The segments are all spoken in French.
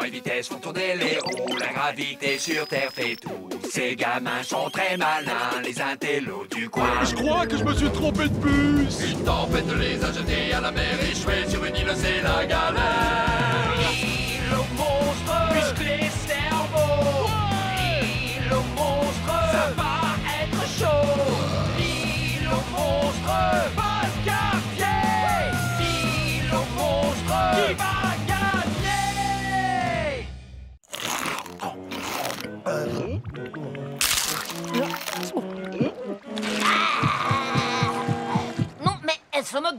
vent et vitesse font tourner les roues. La gravité sur Terre fait tout. Ces gamins sont très malins, les intellos du coin. Je crois que je me suis trompé de bus Une tempête les a jetés à la mer, échoués sur une île, c'est la galère.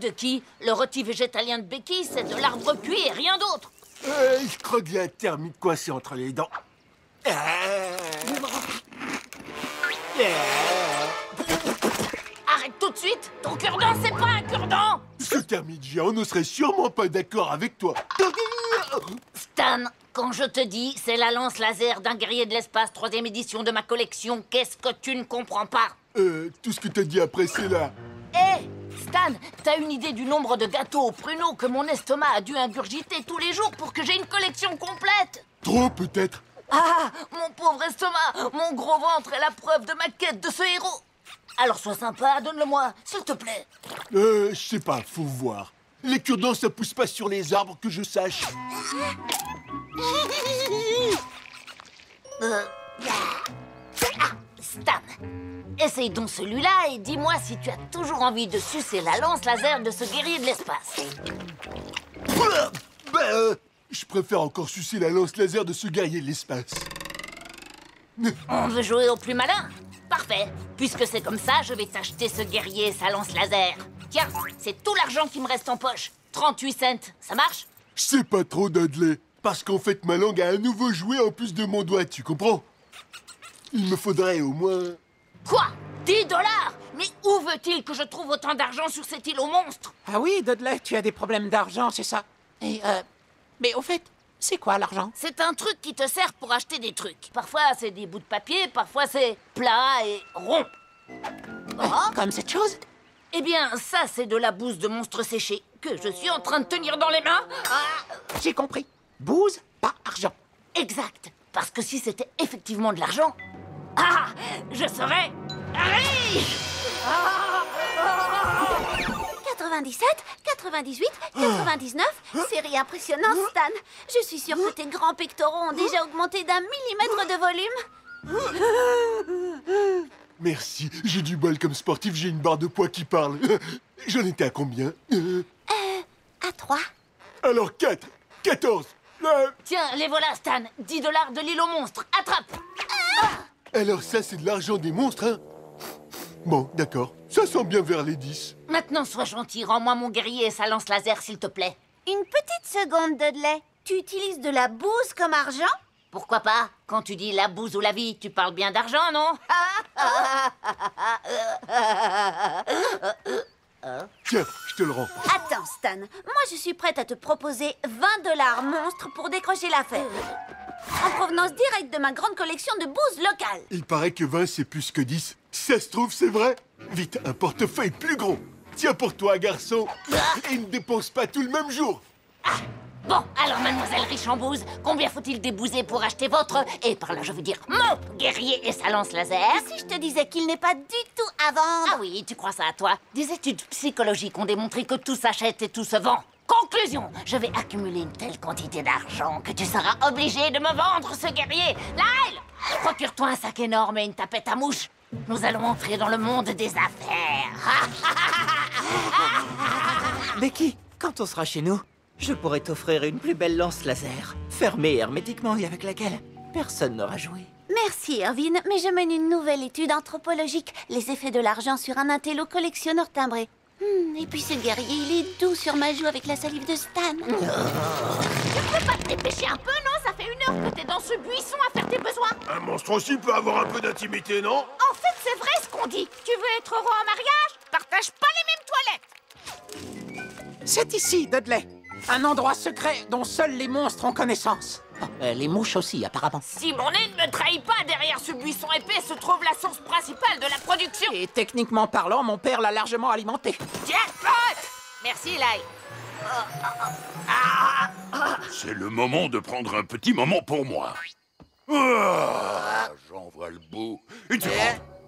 De qui Le rôti végétalien de Becky, c'est de l'arbre cuit et rien d'autre. Euh, je crois qu'il y a un coincé entre les dents. Ah. Arrête tout de suite Ton cure-dent, c'est pas un cure-dent Ce thermite géant ne serait sûrement pas d'accord avec toi. Stan, quand je te dis c'est la lance laser d'un guerrier de l'espace, troisième édition de ma collection, qu'est-ce que tu ne comprends pas? Euh, tout ce que t'as dit après, c'est là. Stan, t'as une idée du nombre de gâteaux au pruneau que mon estomac a dû ingurgiter tous les jours pour que j'ai une collection complète Trop, peut-être. Ah, mon pauvre estomac, mon gros ventre est la preuve de ma quête de ce héros. Alors sois sympa, donne-le-moi, s'il te plaît. Euh, je sais pas, faut voir. Les cure-dents, ça pousse pas sur les arbres, que je sache. Euh... essaye donc celui-là et dis-moi si tu as toujours envie de sucer la lance laser de ce guerrier de l'espace. Bah, euh, je préfère encore sucer la lance laser de ce guerrier de l'espace. On veut jouer au plus malin Parfait. Puisque c'est comme ça, je vais t'acheter ce guerrier et sa lance laser. Tiens, c'est tout l'argent qui me reste en poche. 38 cents, ça marche? Je sais pas trop, Dudley. Parce qu'en fait, ma langue a un nouveau jouet en plus de mon doigt, tu comprends? Il me faudrait au moins... Quoi? 10 dollars? Mais où veut-il que je trouve autant d'argent sur cette île aux monstres? Ah oui, Dudley, tu as des problèmes d'argent, c'est ça Et, euh... Mais au fait, c'est quoi l'argent? C'est un truc qui te sert pour acheter des trucs. Parfois, c'est des bouts de papier, parfois, c'est plat et rond. Oh Comme cette chose Eh bien, ça, c'est de la bouse de monstre séché que je suis en train de tenir dans les mains. Ah, J'ai compris. Bouse, pas argent. exact. Parce que si c'était effectivement de l'argent... Ah Je serais riche 97, 98, 99, série impressionnante, Stan. Je suis sûre que tes grands pectoraux ont déjà augmenté d'un millimètre de volume. Merci, j'ai du bol comme sportif, j'ai une barre de poids qui parle. J'en étais à combien? Euh, À 3. Alors 4, 14. Euh, Tiens, les voilà, Stan 10 dollars de l'île aux monstres. Attrape alors ça, c'est de l'argent des monstres, hein Bon, d'accord. Ça sent bien vers les 10. Maintenant, sois gentil. Rends-moi mon guerrier et sa lance laser, s'il te plaît. Une petite seconde, Dudley. Tu utilises de la bouse comme argent? Pourquoi pas? Quand tu dis la bouse ou la vie, tu parles bien d'argent, non? Tiens, je te le rends. Attends, Stan. Moi, je suis prête à te proposer 20 dollars monstres pour décrocher l'affaire. En provenance directe de ma grande collection de bouses locales. Il paraît que 20, c'est plus que 10. Ça se trouve, c'est vrai Vite, un portefeuille plus gros. Tiens pour toi, garçon. Et ne dépense pas tout le même jour. Bon, alors, mademoiselle Richambouse, combien faut-il débouser pour acheter votre, et par là je veux dire mon guerrier et sa lance laser? Et si je te disais qu'il n'est pas du tout à vendre? Ah oui, tu crois ça à toi Des études psychologiques ont démontré que tout s'achète et tout se vend. Conclusion, je vais accumuler une telle quantité d'argent que tu seras obligé de me vendre ce guerrier. Lyle, procure-toi un sac énorme et une tapette à mouche. Nous allons entrer dans le monde des affaires. Becky, quand on sera chez nous, je pourrais t'offrir une plus belle lance laser, fermée hermétiquement et avec laquelle personne n'aura joué. Merci, Irvine, mais je mène une nouvelle étude anthropologique. Les effets de l'argent sur un intello collectionneur timbré. Hmm, et puis ce guerrier, il est doux sur ma joue avec la salive de Stan. Tu peux pas te dépêcher un peu, non? Ça fait une heure que t'es dans ce buisson à faire tes besoins. Un monstre aussi peut avoir un peu d'intimité, non? En fait, c'est vrai ce qu'on dit. Tu veux être heureux en mariage? Partage pas les mêmes toilettes. C'est ici, Dudley. Un endroit secret dont seuls les monstres ont connaissance. Oh, euh, les mouches aussi, apparemment. Si mon nez ne me trahit pas, derrière ce buisson épais se trouve la source principale de la production. Et techniquement parlant, mon père l'a largement alimenté. Jackpot Merci, Eli. C'est le moment de prendre un petit moment pour moi. Ah, J'en vois le bout. Une seconde.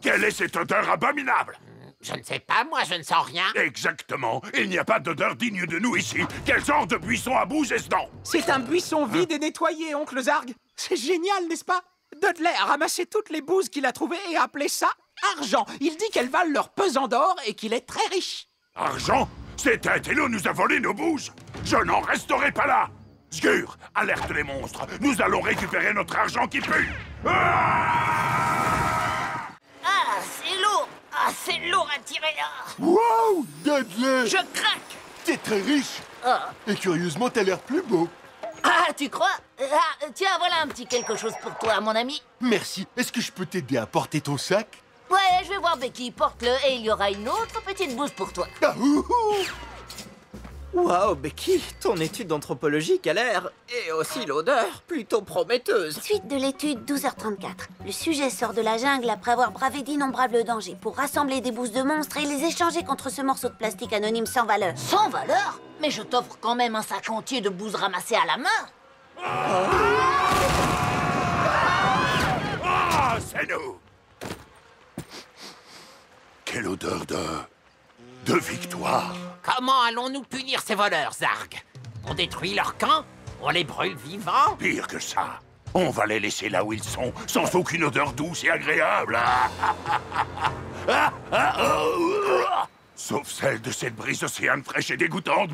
Quelle est cette odeur abominable? Je ne sais pas, moi, je ne sens rien. Exactement. Il n'y a pas d'odeur digne de nous ici. Quel genre de buisson à bouse est-ce donc C'est un buisson vide et nettoyé, oncle Zarg. C'est génial, n'est-ce pas? Dudley a ramassé toutes les bouses qu'il a trouvées et a appelé ça argent. Il dit qu'elles valent leur pesant d'or et qu'il est très riche. Argent? C'est un télo nous a volé nos bouses Je n'en resterai pas là Sgur, alerte les monstres Nous allons récupérer notre argent qui pue Ah Ah, c'est lourd à tirer là Wow Dudley Je craque T'es très riche Ah, Et curieusement, t'as l'air plus beau. Ah, tu crois? Ah, tiens, voilà un petit quelque chose pour toi, mon ami. Merci. Est-ce que je peux t'aider à porter ton sac? Ouais, je vais voir Becky, porte-le et il y aura une autre petite bouse pour toi. Ah, ouh, ouh. Waouh, Becky, ton étude d'anthropologie a l'air, et aussi l'odeur, plutôt prometteuse. Suite de l'étude 12h34. Le sujet sort de la jungle après avoir bravé d'innombrables dangers pour rassembler des bouses de monstres et les échanger contre ce morceau de plastique anonyme sans valeur. Sans valeur? Mais je t'offre quand même un sac entier de bouse ramassée à la main. Ah, c'est nous Quelle odeur de... de victoire. Comment allons-nous punir ces voleurs, Zarg? On détruit leur camp On les brûle vivants? Pire que ça on va les laisser là où ils sont, sans aucune odeur douce et agréable. Sauf celle de cette brise océane fraîche et dégoûtante.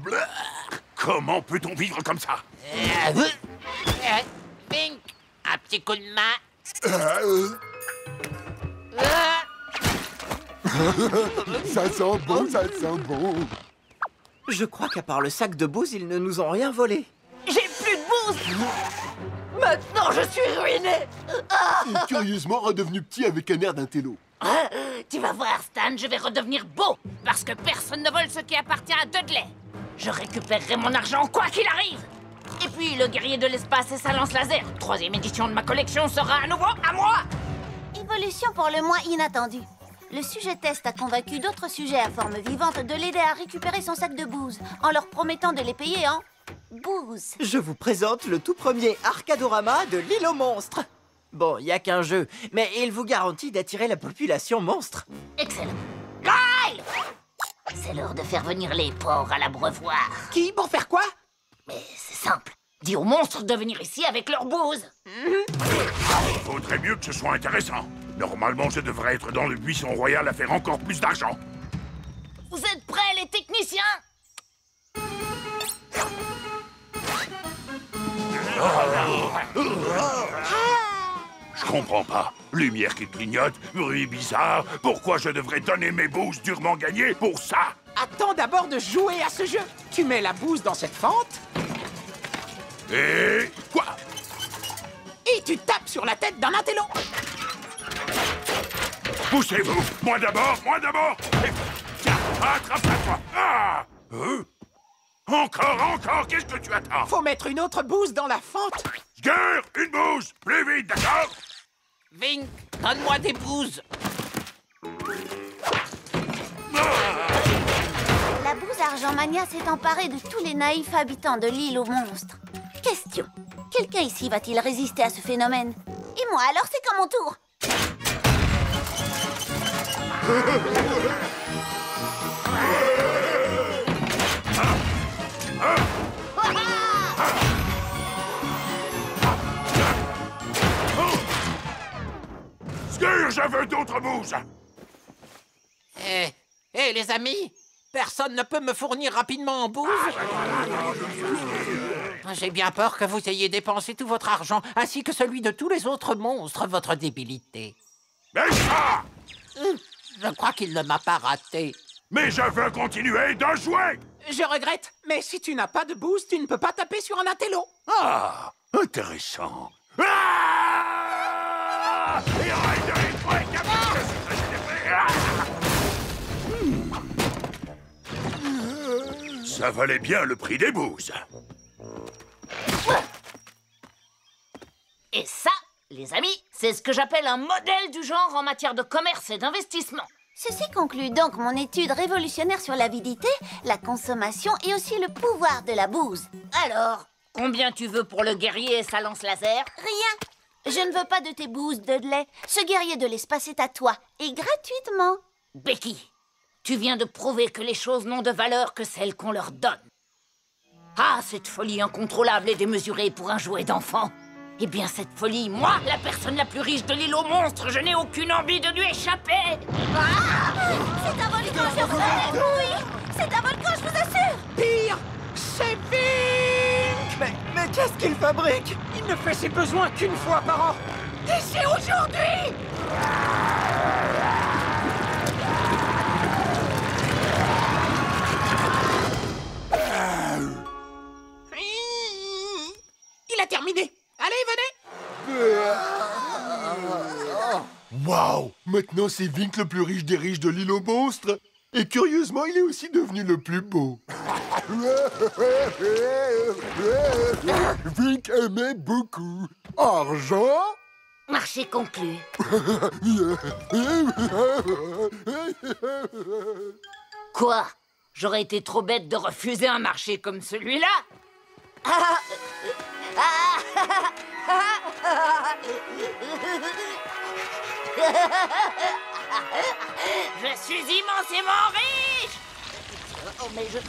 Comment peut-on vivre comme ça? Euh, euh, Vink, un petit coup de main. Euh, Euh, Ça sent bon, ça sent bon. Je crois qu'à part le sac de bouse, ils ne nous ont rien volé. J'ai plus de bouse Maintenant, je suis ruiné Ah, Et curieusement redevenu petit avec un air d'un télo. Ah, Tu vas voir, Stan, je vais redevenir beau Parce que personne ne vole ce qui appartient à Dudley Je récupérerai mon argent quoi qu'il arrive Et puis, le guerrier de l'espace et sa lance laser Troisième édition de ma collection sera à nouveau à moi Évolution pour le moins inattendue. Le sujet test a convaincu d'autres sujets à forme vivante de l'aider à récupérer son sac de bouse, en leur promettant de les payer en bouse. Je vous présente le tout premier Arcadorama de l'île aux monstres. Bon, il y a qu'un jeu, mais il vous garantit d'attirer la population monstre. Excellent Kyle C'est l'heure de faire venir les porcs à l'abreuvoir Qui Pour faire quoi? Mais c'est simple Dis aux monstres de venir ici avec leur bouse Vaudrait mieux que ce soit intéressant. Normalement, je devrais être dans le buisson royal à faire encore plus d'argent. Vous êtes prêts, les techniciens? Je comprends pas. Lumière qui clignote, bruit bizarre. Pourquoi je devrais donner mes bouses durement gagnées pour ça? Attends d'abord de jouer à ce jeu. Tu mets la bouse dans cette fente Et quoi? Et tu tapes sur la tête d'un intello. Poussez-vous Moi d'abord, moi d'abord Tiens, attrape-la toi Ah Hein Encore, encore Qu'est-ce que tu attends Faut mettre une autre bouse dans la fente. Sgur, une bouse Plus vite, d'accord Vink, donne-moi des bouses. La bouse argent mania s'est emparée de tous les naïfs habitants de l'île aux monstres. Question. Quelqu'un ici va-t-il résister à ce phénomène? Et moi, alors c'est quand mon tour Je veux d'autres bouses Eh, eh, les amis, personne ne peut me fournir rapidement en bouse. J'ai bien peur que vous ayez dépensé tout votre argent, ainsi que celui de tous les autres monstres, votre débilité. Mais ça Je crois qu'il ne m'a pas raté. Mais je veux continuer de jouer Je regrette, mais si tu n'as pas de bouse, tu ne peux pas taper sur un intello. Ah Intéressant ah. Ah Hmm. Ça valait bien le prix des bouses Et ça, les amis, c'est ce que j'appelle un modèle du genre en matière de commerce et d'investissement. Ceci conclut donc mon étude révolutionnaire sur l'avidité, la consommation et aussi le pouvoir de la bouse. Alors, combien tu veux pour le guerrier et sa lance laser? Rien. Je ne veux pas de tes bouses, Dudley. Ce guerrier de l'espace est à toi, et gratuitement. Becky, tu viens de prouver que les choses n'ont de valeur que celles qu'on leur donne. Ah, cette folie incontrôlable et démesurée pour un jouet d'enfant. Eh bien, cette folie, moi, la personne la plus riche de l'île aux monstres, je n'ai aucune envie de lui échapper. C'est un volcan, je vous Oui, c'est un volcan, je vous assure. Pire, c'est Pink Mais, mais qu'est-ce qu'il fabrique? Il ne fait ses besoins qu'une fois par an. Et c'est aujourd'hui Maintenant, c'est Vink le plus riche des riches de l'île aux monstres. Et curieusement, il est aussi devenu le plus beau. Vink aimait beaucoup. Argent? Marché conclu. Quoi? J'aurais été trop bête de refuser un marché comme celui-là? Je suis immensément riche Oh, mais je...